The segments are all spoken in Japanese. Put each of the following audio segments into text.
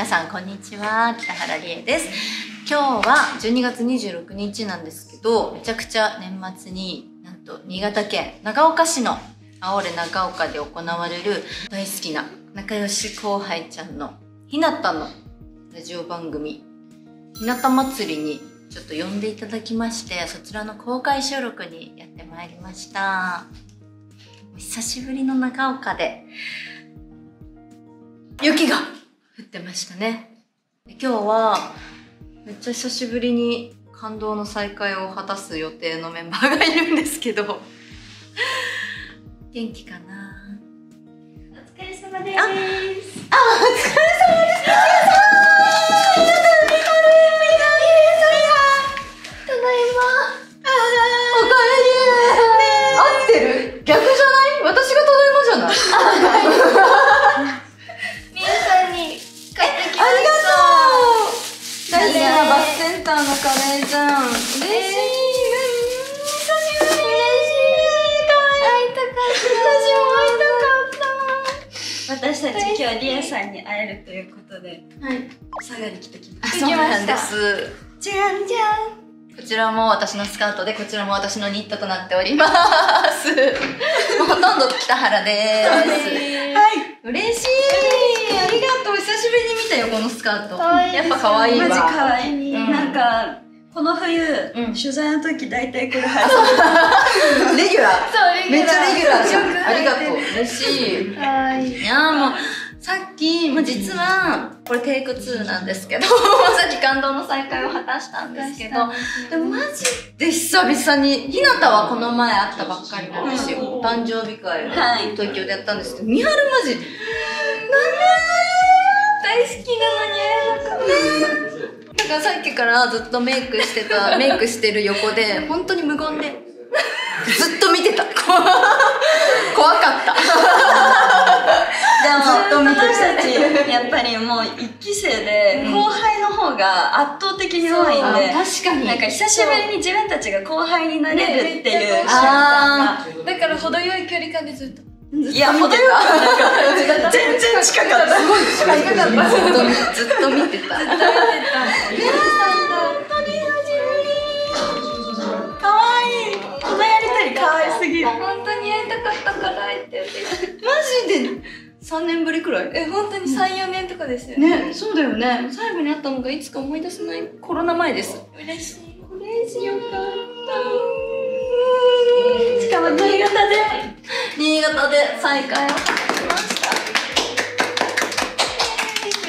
皆さんこんにちは。北原理恵です。今日は12月26日なんですけどめちゃくちゃ年末になんと新潟県長岡市の青れ長岡で行われる大好きな仲良し後輩ちゃんのひなたのラジオ番組ひなた祭りにちょっと呼んでいただきましてそちらの公開収録にやってまいりました。久しぶりの長岡で雪がってましたね今日はめっちゃ久しぶりに感動の再会を果たす予定のメンバーがいるんですけど 元気かな？お疲れ様です。スセンターのカレーじゃん嬉しい、えー久しぶり嬉しい。会いたかった。私たち今日はリエさんに会えるということで、はい佐賀に来てきまあしそうなんですた。じゃんじゃん。こちらも私のスカートでこちらも私のニットとなっておりますほとんど北原ですはい。嬉しい。ありがとう。久しぶりに見たよこのスカート。やっぱ可愛いわ。マジ可愛い。うん。なんか、この冬、ん。取材の時大体これ入る。レギュラー。そう、めっちゃレギュラーじゃん。ありがとう。嬉しい。い。いやーもうさっき、まあ、実はこれテイク2なんですけどさっき感動の再会を果たしたんですけどでもマジで久々にひなたはこの前会ったばっかりなんですよ、うん。お誕生日会をはい。東京でやったんですけどみはるマジ大好きなのに会えなかった。だからさっきからずっとメイクしてたメイクしてる横で本当に無言でずっと見てたでもずっと私たちやっぱりもう一期生で後輩の方が圧倒的に多いんで、確かに。なんか久しぶりに自分たちが後輩になれるっていう瞬間だから程よい距離感でずっと。いや程よく 全然近かった。すごい近かった。ずっと見ずっと見てた。かわい。いこのやりとりかわいすぎる。本当に会いたかったから3年ぶりくらい？え本当に34年とかですよね。ねそうだよね。最後に会ったのがいつか思い出せないコロナ前です。嬉しい。嬉しい。よかしかも新潟で。新潟で再会。を果たしました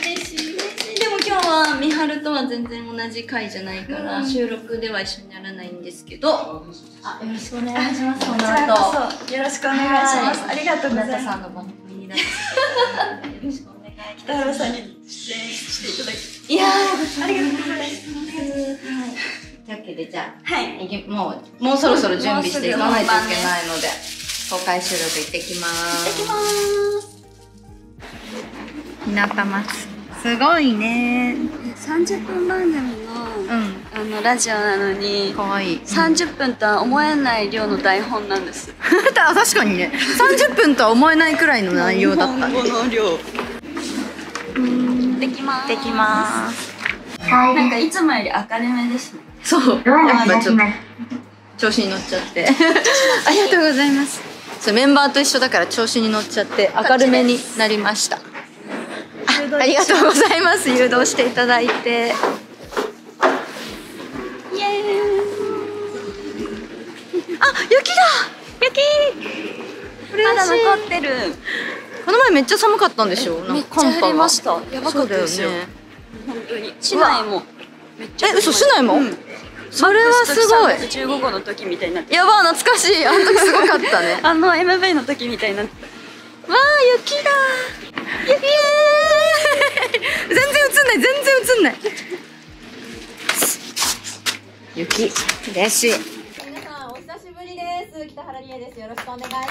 嬉しい。でも今日は美晴とは全然同じ回じゃないから、うん。収録では一緒にやらないんですけど。あよろしくお願いします。こちらこそ。よろしくお願いします。ありがとうございますなってよろしくお願い北原さんに出演していただきいやありがとうございます。というわけでじゃあはい。いきもうもうそろそろ準備していかないといけないので公開収録行ってきます。行ってきます。ひなた祭。すごいね。30分番組のうんあのラジオなのにかわい。い30分とは思えない量の台本なんです。あ 確かにね。30分とは思えないくらいの内容だった。ね日本語の量。できます。できます。なんかいつもより明るめですね。そう。やっぱちょっと調子に乗っちゃって。ありがとうございます。そうメンバーと一緒だから調子に乗っちゃって明るめになりました。あありがとうございます。誘導していただいて雪だ。雪。まだ残ってる。この前めっちゃ寒かったんでしょ？めっちゃ降りました。やばかったですよ。ね。本当に。市内も。めっちゃえ嘘市内も、うん。それはすごい。15号の時みたいになってやば懐かしい。あの時すごかったね。あの MV の時みたいになってわあ雪だ。雪。全然映んない全然映んない。雪。嬉しい皆さんお久しぶりです北原理恵ですよろしくお願いします。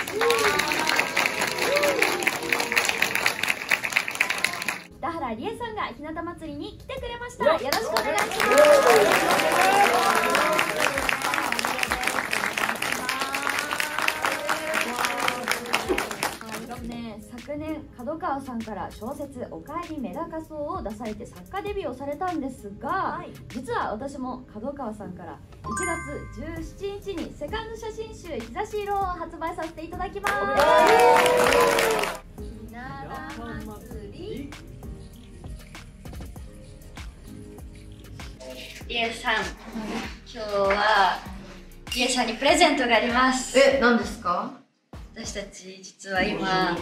北原理恵さんが日向祭りに来てくれました。よろしくお願いしますね昨年角川川さんから小説「おかえりメダカソウ」を出されて作家デビューをされたんですが、実は私も角川さんから1月17日にセカンド写真集「日差し色」を発売させていただきます。ひなだ祭り。リエさん、今日はリエさんにプレゼントがあります。え何ですか？私たち実は今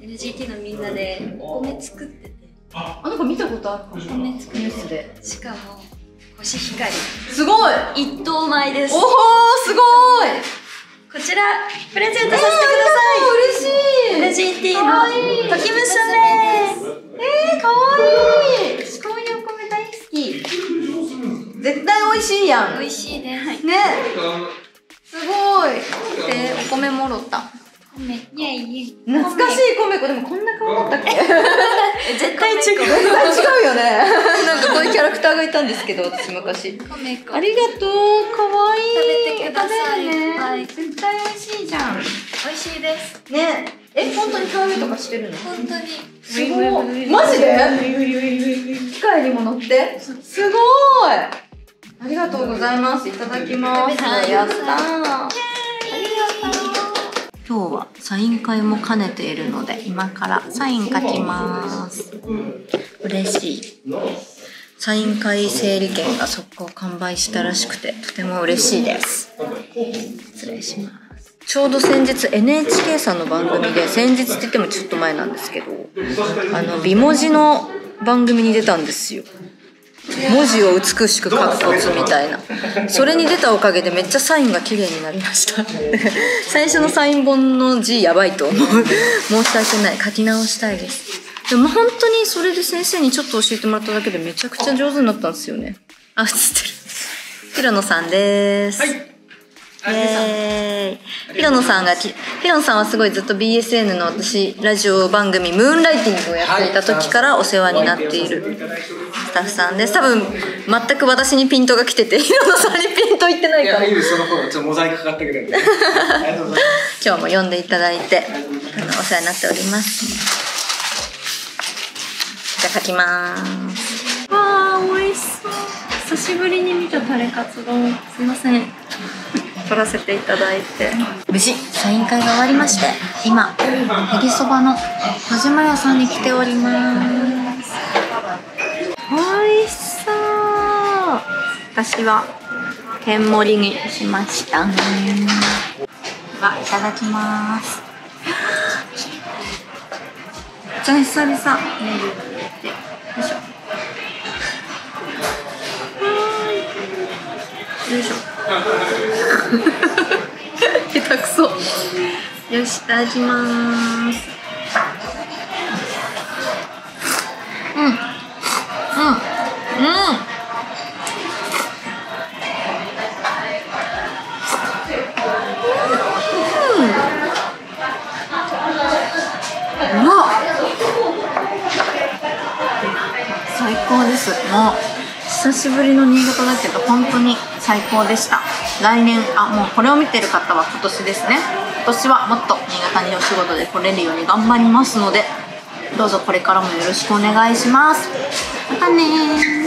NGT のみんなでお米作ってて、あなんか見たことあるかも。お米作ニュースでしかもコシヒカリ。すごい。一等米です。おおこすごい。ちらプレゼントさせてください。嬉しい。NGT かわいい。の時娘。えー、かわいい。こういうお米大好き。絶対美味しいやん。美味しいです。ね。すごい。でお米もろた。米。懐かしい米粉でもこんな顔だったっけ？え絶対違う。絶対違うよね。なんかこういうキャラクターがいたんですけど私昔。米粉。ありがとう。かわいい。食べてください。食べる。ね、はい。絶対美味しいじゃん。美味しいです。ね。え本当に田植えとかしてるの？本当に。すごい。マジで？機械にも乗って？すごいありがとうございます。いただきます。はいやったー。今日はサイン会も兼ねているので今からサイン書きます。嬉しい。サイン会整理券が速攻完売したらしくてとても嬉しいです。失礼します。ちょうど先日 NHK さんの番組で先日って言ってもちょっと前なんですけどあの美文字の番組に出たんですよ文字を美しく書くコツみたいな。それに出たおかげでめっちゃサインが綺麗になりました。最初のサイン本の字やばいと思う。申し訳ない。書き直したいです。でも本当にそれで先生にちょっと教えてもらっただけでめちゃくちゃ上手になったんですよね。あ映ってる。平野さんです、イエーイ。平野さんがき平野さんはすごいずっと BSN の私ラジオ番組「ムーンライティング」をやっていた時からお世話になっているスタッフさんです。多分全く私にピントが来てて平野さんにピントいってないから。いいです、その頃、ちょっとモザイクかかっ。今日も読んでいただいてあのお世話になっております。じゃあ書きます。わあ美味しそう。久しぶりに見たタレカツ丼。すいません撮らせていただいて。無事サイン会が終わりまして今へぎそばの小島屋さんに来ております。美味しそう。私は天盛りにしました。ねはいただきます。じゃあ久々 下手くそ。よしいただきます。うんうん。うん。うわ最高です。もう久しぶりの新潟だけど本当に。最高でした。来年あもうこれを見てる方は今年ですね。今年はもっと新潟にお仕事で来れるように頑張りますのでどうぞこれからもよろしくお願いします。またね